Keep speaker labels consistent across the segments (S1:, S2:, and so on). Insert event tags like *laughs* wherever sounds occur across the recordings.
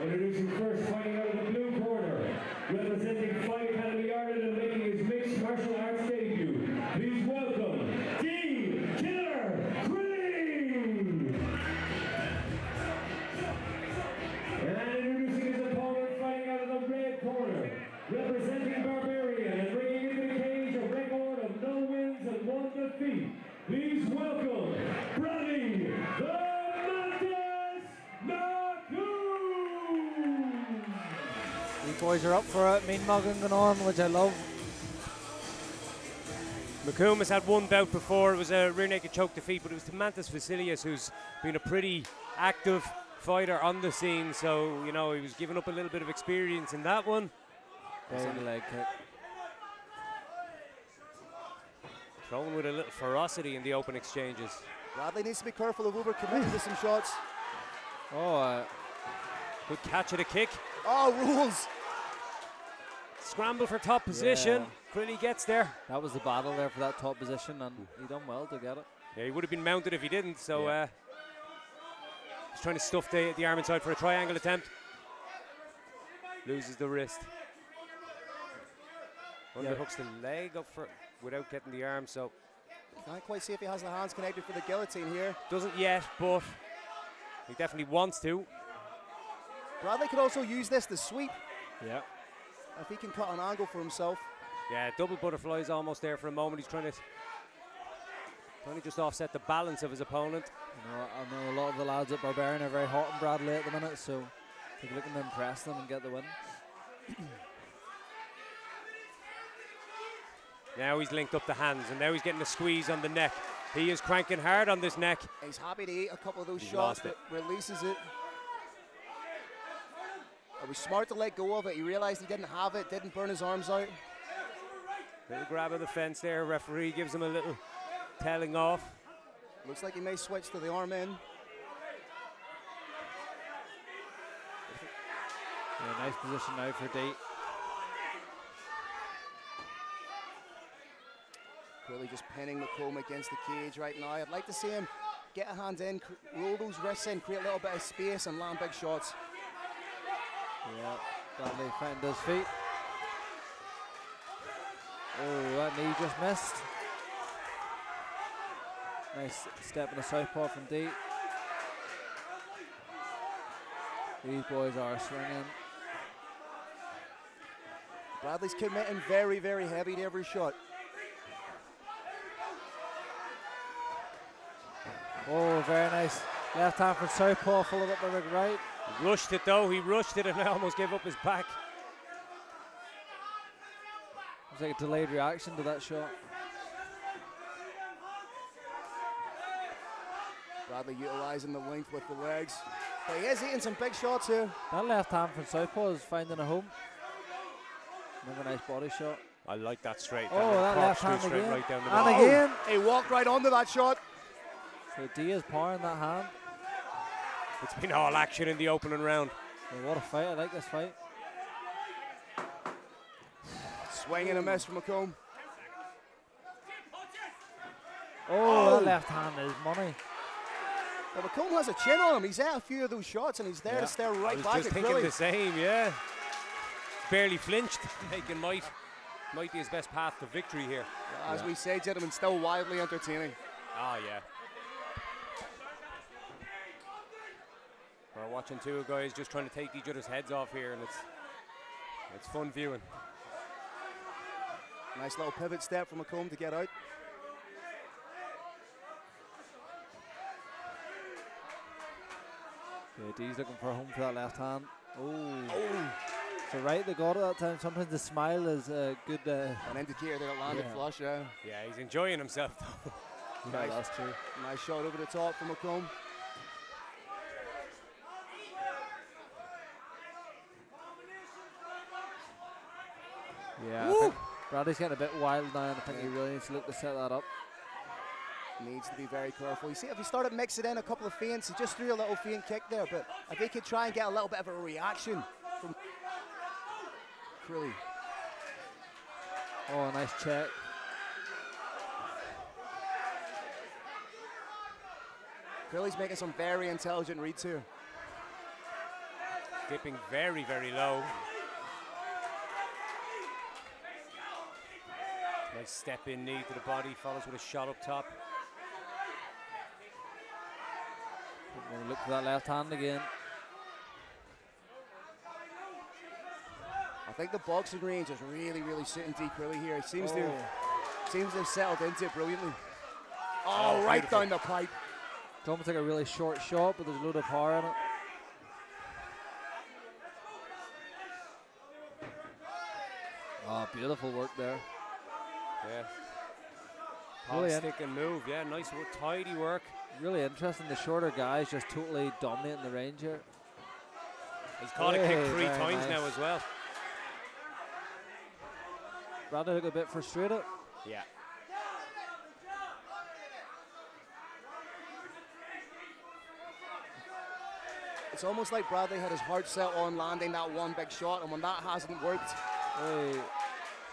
S1: first fighting out of the blue corner, representing Fight Academy Ireland and making his mixed martial arts debut. Please welcome
S2: boys are up for it. Mean mugging going on, which I love.
S3: McCombe has had one bout before. It was a rear naked choke defeat, but it was to Mantis Vasilius, who's been a pretty active fighter on the scene. So, you know, he was giving up a little bit of experience in that one.
S2: Big leg kick.
S3: Thrown with a little ferocity in the open exchanges.
S4: Bradley needs to be careful of overcommitting to some shots.
S2: Oh, uh,
S3: Good catch of a kick.
S4: Oh, rules.
S3: Scramble for top position.
S2: Yeah.
S3: Crilly gets there.
S2: that was the battle there for that top position, and he done well to get it.
S3: Yeah, he would have been mounted if he didn't. So,
S2: Yeah.
S3: uh, he's trying to stuff the, the arm inside for a triangle attempt. Loses the wrist. Underhooks the leg up for without getting the arm. So
S4: Can't quite see if he has the hands connected for the guillotine here.
S3: doesn't yet, but he definitely wants to.
S4: Bradley could also use this to sweep
S2: Yeah.
S4: If he can cut an angle for himself.
S3: Yeah, double butterflies almost there for a moment. He's trying to trying to just offset the balance of his opponent.
S2: You know, I know a lot of the lads at Barbarian are very hot on Bradley at the minute, so he's looking to impress them and get the win. *coughs*
S3: Now he's linked up the hands, and now he's getting a squeeze on the neck. He is cranking hard on this neck.
S4: He's happy to eat a couple of those
S3: He's
S4: shots,
S3: lost it.
S4: releases it. It was smart to let go of it. He realized he didn't have it, didn't burn his arms out.
S3: Little grab of the fence there. Referee gives him a little telling off.
S4: Looks like he may switch to the arm in.
S2: Yeah, nice position now for Dee.
S4: Really just pinning McCombe against the cage right now. I'd like to see him get a hand in, roll those wrists in, create a little bit of space, and land big shots.
S2: Yeah, Bradley finding his feet. Oh, that knee just missed. Nice step in the southpaw from Dee. These boys are swinging.
S4: Bradley's committing very, very heavy to every shot.
S2: Oh, very nice. Left hand from southpaw, followed up by the right.
S3: Rushed it though. He rushed it and *laughs* almost gave up his back.
S2: It's like a delayed reaction to that shot.
S4: Bradley utilizing the length with the legs. But he is eating some big shots here.
S2: That left hand from southpaw is finding a home. Another nice body shot.
S3: I like that straight.
S2: Oh, that left hand
S3: corkscrew straight
S2: again.
S3: right down the
S2: And
S3: middle.
S2: again.
S4: He walked right onto that shot.
S2: So Dee is powering that hand.
S3: It's been all action in the opening round.
S2: Yeah, what a fight. I like this fight.
S4: Swing and a miss from McCombe.
S2: Oh,
S4: Oh.
S2: that left hand is money.
S4: Well, McCombe has a chin on him. He's at a few of those shots, and he's there
S2: Yeah.
S4: to stare
S3: I
S4: right
S3: was
S4: back
S3: just
S4: at
S3: thinking
S4: Crilly.
S3: the same, yeah. Barely flinched, *laughs* taking might might be his best path to victory here.
S4: As we say, gentlemen, still wildly entertaining.
S3: Oh yeah. We're watching two guys just trying to take each other's heads off here, and it's it's fun viewing.
S4: Nice little pivot step from McCombe to get out.
S2: Yeah, Dee's looking for a home for that left hand. Oh. So right, they got it that time. Sometimes the smile is a good. Uh,
S4: An indicator that it landed
S2: Yeah.
S4: flush, yeah.
S3: Yeah, he's enjoying himself though. *laughs*
S2: yeah,
S4: Nice.
S2: that's true.
S4: Nice shot over the top from McCombe.
S2: Yeah, I think Bradley's getting a bit wild now, and I think he really needs to look to set that up.
S4: Needs to be very careful. You see, if he started mixing in a couple of feints, he just threw a little feint kick there, but if he could try and get a little bit of a reaction from Crilly.
S2: Oh, nice check.
S4: Crilly's making some very intelligent reads here.
S3: Dipping very, very low. Nice step in knee to the body, follows with a shot up top.
S2: Look for that left hand again.
S4: I think the boxing range is really, really sitting deep really here. He seems to
S2: Oh.
S4: seems to have settled into it brilliantly.
S3: Oh,
S4: Oh, right
S3: beautiful.
S4: down the pipe.
S2: It's almost like a really short shot, but there's a load of power in it. Oh, beautiful work there.
S3: Yeah.
S2: Really
S3: stick and move. Yeah, nice work, tidy work.
S2: Really interesting. The shorter guys just totally dominating the range here.
S3: He's caught a kick three times
S2: nice.
S3: now as well.
S2: Bradley looked a bit frustrated.
S3: Yeah.
S4: It's almost like Bradley had his heart set on landing that one big shot, and when that hasn't worked,
S2: Hey,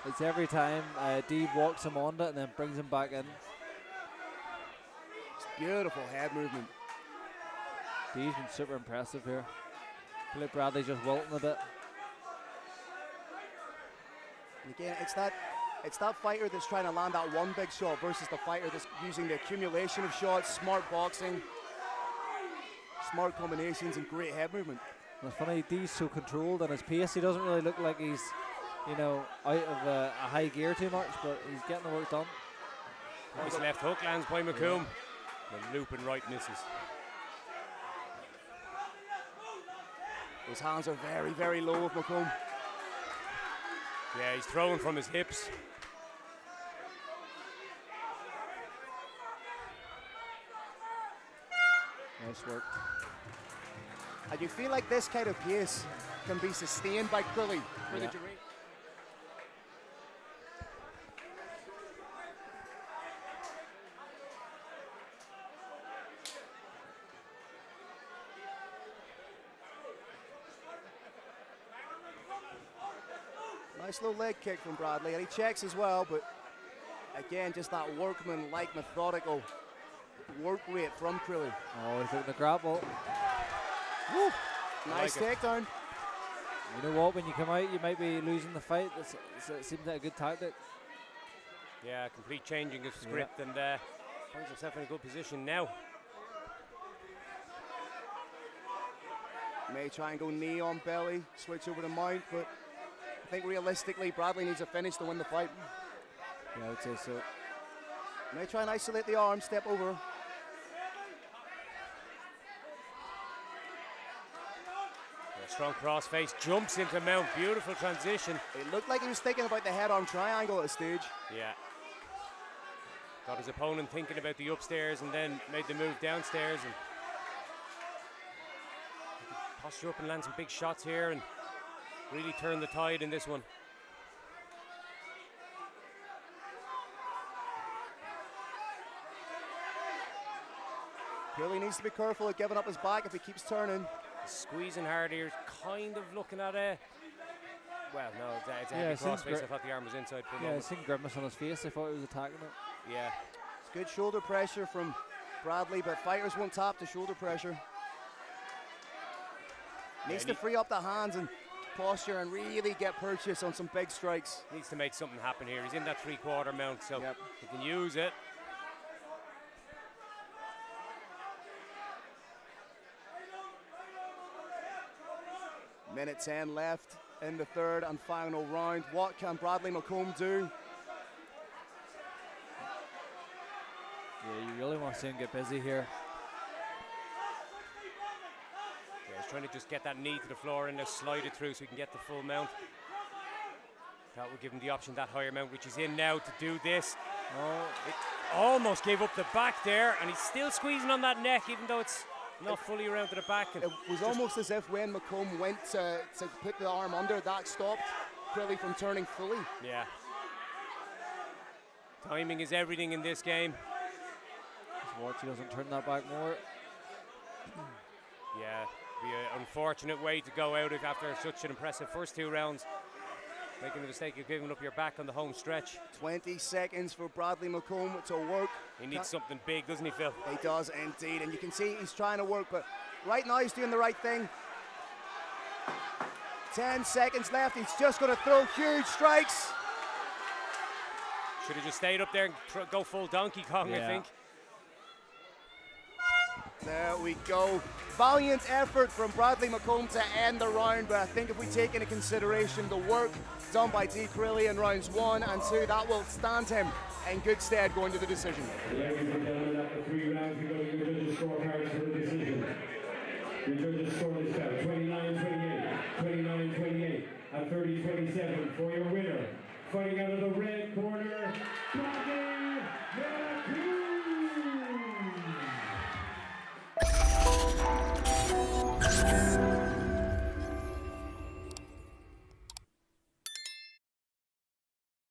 S2: it's every time uh, Dee walks him on it and then brings him back in.
S4: it's beautiful head movement.
S2: Dee's been super impressive here. Philip Bradley's just wilting a bit.
S4: And again, it's that it's that fighter that's trying to land that one big shot versus the fighter that's using the accumulation of shots, smart boxing, smart combinations, and great head movement.
S2: And it's funny, Dee's so controlled on his pace. He doesn't really look like he's, you know, out of uh, a high gear too much, but he's getting the work done.
S3: Nice left hook lands by McCombe. The looping right misses.
S4: His hands are very, very low of McCombe.
S3: Yeah, he's throwing from his hips.
S2: Nice work.
S4: And you feel like this kind of pace can be sustained by Crilly for the duration. Nice little leg kick from Bradley, and he checks as well, but again, just that workman-like, methodical work rate from Crilly.
S2: Oh, he's looking the grapple.
S4: Woo! Nice
S3: like it.
S4: takedown.
S2: You know what? When you come out, you might be losing the fight. That's, it's- it seems like a good tactic.
S3: Yeah, complete changing of script and uh, finds himself in a good position now.
S4: May try and go knee on belly, switch over to mount, but I think realistically, Bradley needs a finish to win the fight.
S2: Yeah, I would say so.
S4: May try and isolate the arm, step over.
S3: A strong cross face jumps into mount. Beautiful transition.
S4: It looked like he was thinking about the head arm triangle at a stage.
S3: Yeah. Got his opponent thinking about the upstairs and then made the move downstairs and posture up and land some big shots here and really turn the tide in this one.
S4: Crilly needs to be careful of giving up his back if he keeps turning.
S3: Squeezing hard here, kind of looking at a. Well, no, it's a, it's a
S2: Yeah,
S3: heavy
S2: it seems
S3: cross face.
S2: gri-
S3: I thought the arm was inside for a
S2: Yeah, I
S3: moment.
S2: seen grimace on his face. I thought he was attacking it.
S3: Yeah.
S4: It's good shoulder pressure from Bradley, but fighters won't tap the shoulder pressure. Needs
S3: and
S4: to free up the hands and posture and really get purchase on some big strikes.
S3: Needs to make something happen here. He's in that three quarter mount, so
S4: Yep.
S3: he can use it.
S4: Minute 10 left in the third and final round. What can Bradley McCombe do?
S2: Yeah, you really want to see him get busy here.
S3: Yeah, he's trying to just get that knee to the floor and just slide it through so he can get the full mount. That would give him the option, that higher mount, which is in now to do this.
S2: Oh,
S3: It almost gave up the back there, and he's still squeezing on that neck, even though it's not fully around to the back. And
S4: It was almost as if when McCombe went to, to put the arm under, that stopped Crilly from turning fully.
S3: yeah. Timing is everything in this game.
S2: just watch he doesn't turn that back more.
S3: Yeah, be an unfortunate way to go out if after such an impressive first two rounds. Making the mistake of giving up your back on the home stretch.
S4: 20 seconds for Bradley McCombe to work.
S3: He needs something big, doesn't he, Phil?
S4: He does indeed, and you can see he's trying to work, but right now he's doing the right thing. 10 seconds left. He's just going to throw huge strikes.
S2: Should have just stayed up there and tr- go full Donkey Kong, I think.
S4: There we go. Valiant effort from Bradley McCombe to end the round, but I think if we take into consideration the work done by D. Crilly in rounds one and two, that will stand him in good stead going to the decision.
S3: Ladies and gentlemen, after three rounds, we go to your judges' scorecards for the decision. The judges score this bout 29-28, 29-28, and 30-27 for your winner. Fighting out of the